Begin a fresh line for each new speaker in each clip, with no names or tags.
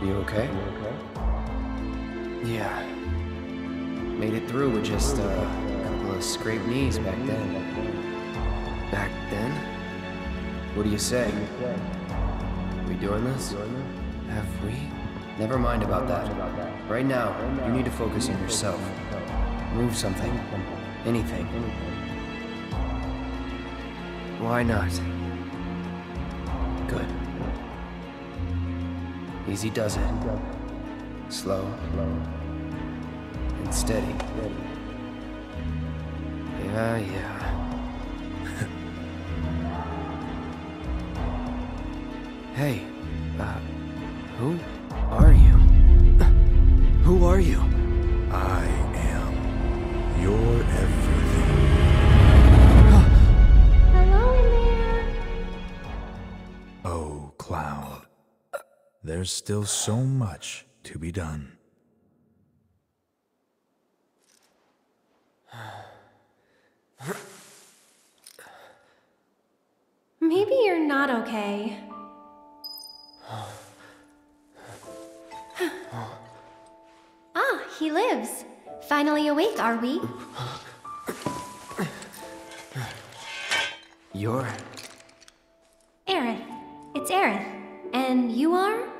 buddy. You okay? Yeah. Made it through with just uh, a couple of scraped knees back then. Back then? What do you say? We doing this? Have we? Never mind about that. Right now, you need to focus on yourself. Move something. Anything. Why not? Good. Easy does it. Slow. And steady. Yeah, yeah. hey, uh, who are you? Who are you?
I am your everything.
Hello in there.
Oh, Cloud. There's still so much to be done.
Maybe you're not okay. ah, he lives. Finally awake, are we?
You're.
Aerith. It's Aerith. And you are?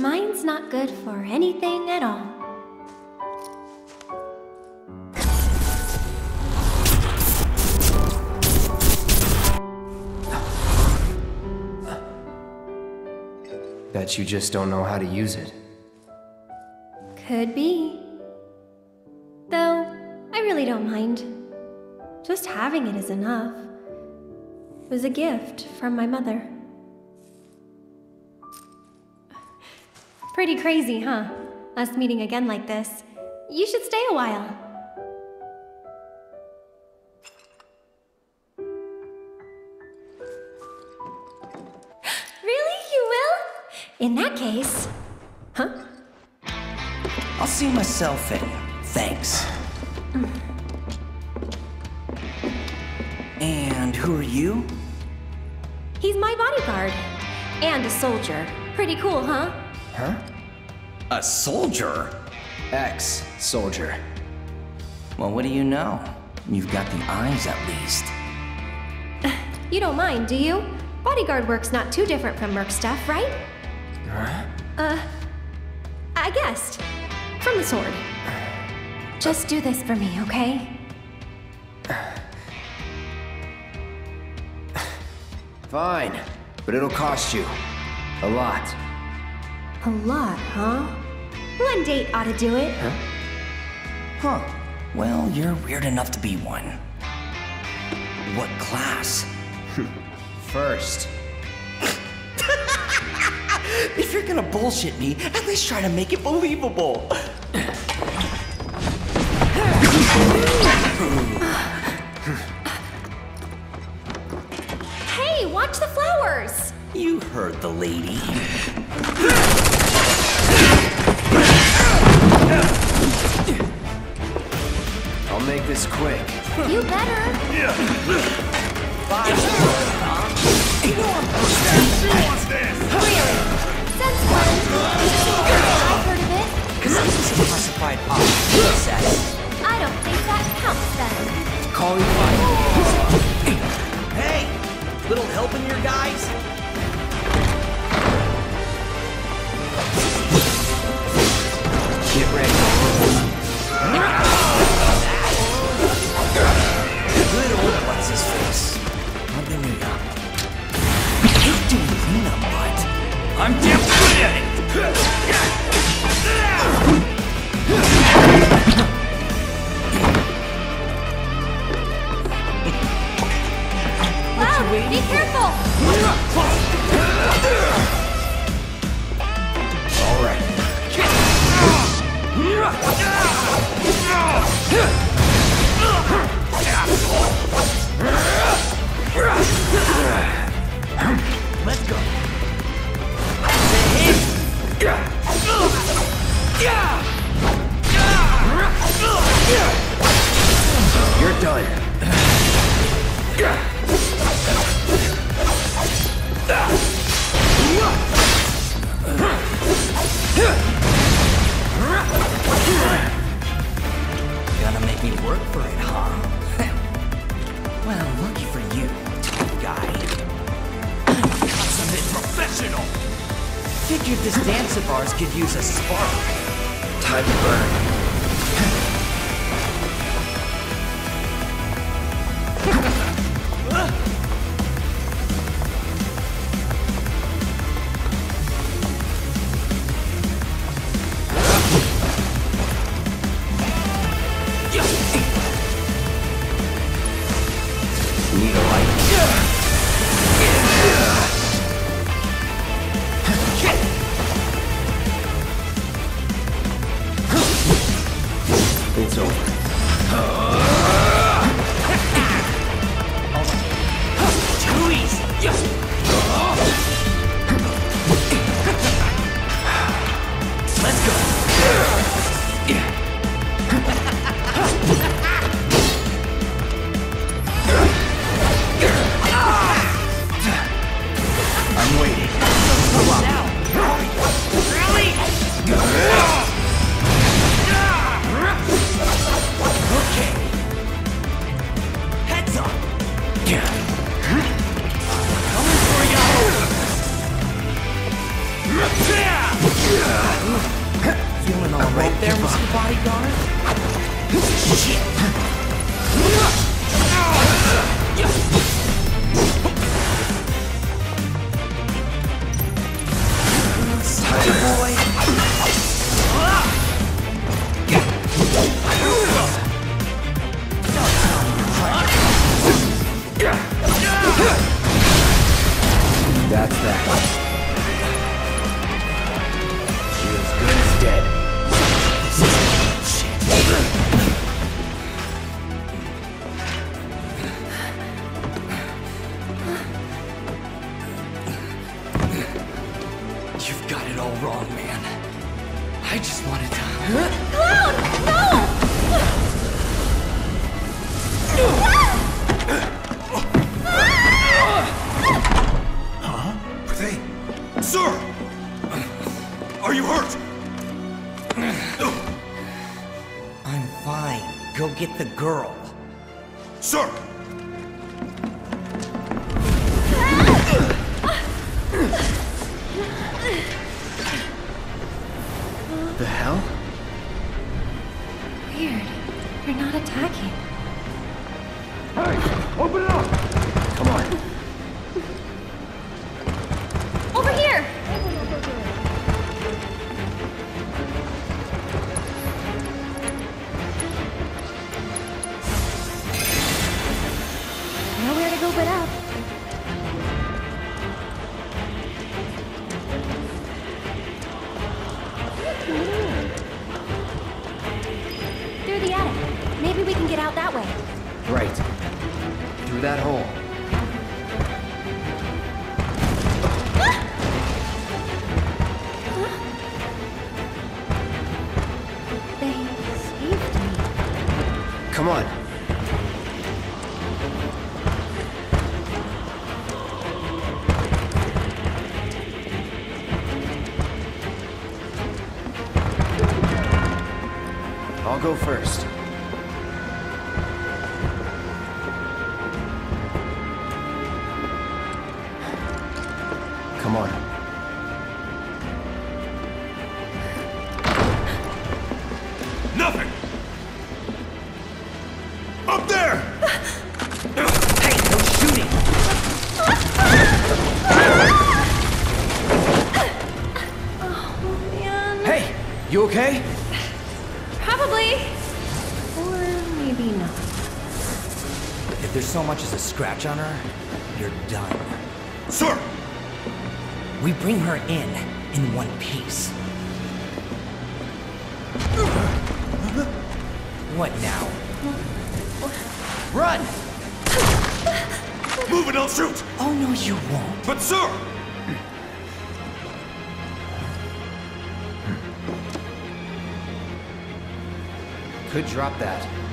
Mine's not good for anything at all.
Bet you just don't know how to use it.
Could be. Though, I really don't mind. Just having it is enough. It was a gift from my mother. Pretty crazy, huh? Us meeting again like this. You should stay a while. really? You will? In that case. Huh?
I'll see myself in. Thanks. And who are you?
He's my bodyguard. And a soldier. Pretty cool, huh?
Huh?
A soldier?
Ex soldier.
Well, what do you know? You've got the eyes at least.
You don't mind, do you? Bodyguard work's not too different from Merc stuff, right?
Huh?
Uh, I guessed. From the sword. Just do this for me, okay?
Fine, but it'll cost you. A lot.
A lot, huh? One date ought to do it.
Huh. Huh. Well, you're weird enough to be one. What class?
First.
If you're gonna bullshit me, at least try to make it believable.
Hey, watch the flowers!
You heard the lady.
make this quick.
You better. Really? Since
I'm! Wow, be careful! Alright.
I
figured this dance of ours could use a spark.
Time to burn. Need a light?
Feeling alright there, Mr. Bodyguard? Shit! Boy!
That's that.
Are you hurt?
I'm fine. Go get the girl.
Sir!
The hell?
Weird. You're not attacking. Go
first. Come on.
If there's so much as a scratch on her, you're done.
Sir!
We bring her in, in one piece. What now?
Run!
Move and I'll shoot!
Oh no, you won't.
But sir!
Could drop that.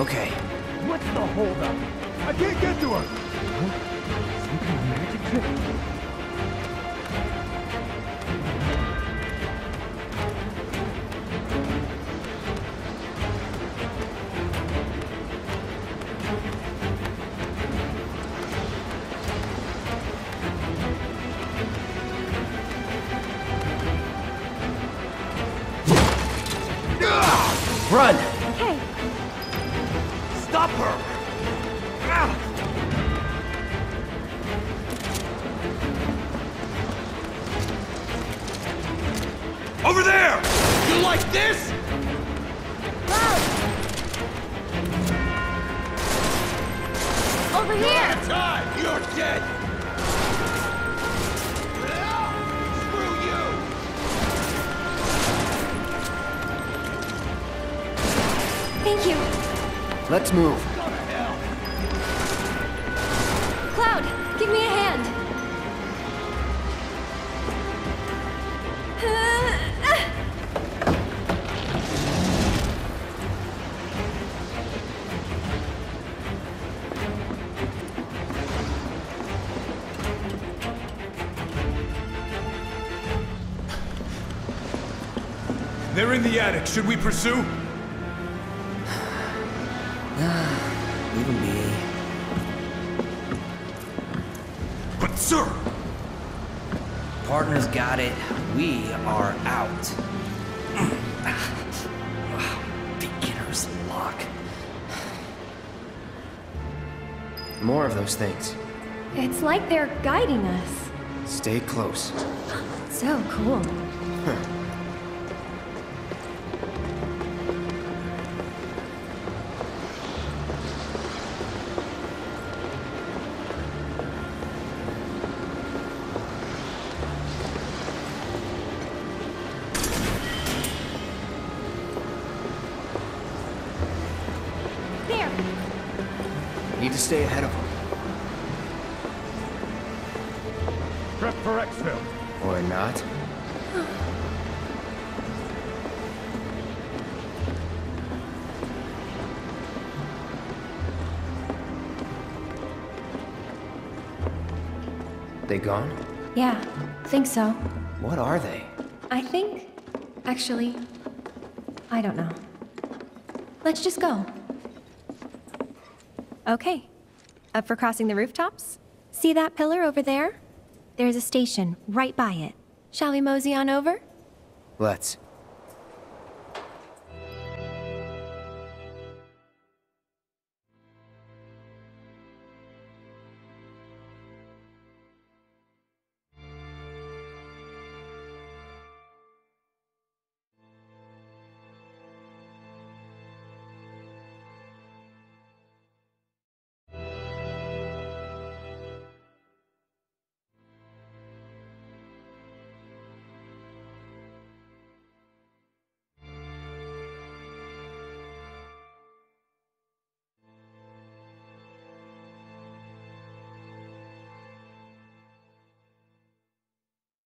Okay.
What's the holdup? I can't get to her!
Some
kind of magic trick? Run!
Thank you.
Let's move.
Cloud, give me a hand.
They're in the attic. Should we pursue?
More of those things.
It's like they're guiding us.
Stay close.
So cool. There.
Need to stay ahead of them.
Prep for exfil.
Or not. They gone?
Yeah, think so.
What are they?
I think. Actually, I don't know. Let's just go. Okay. Up for crossing the rooftops? See that pillar over there? There's a station right by it. Shall we mosey on over?
Let's.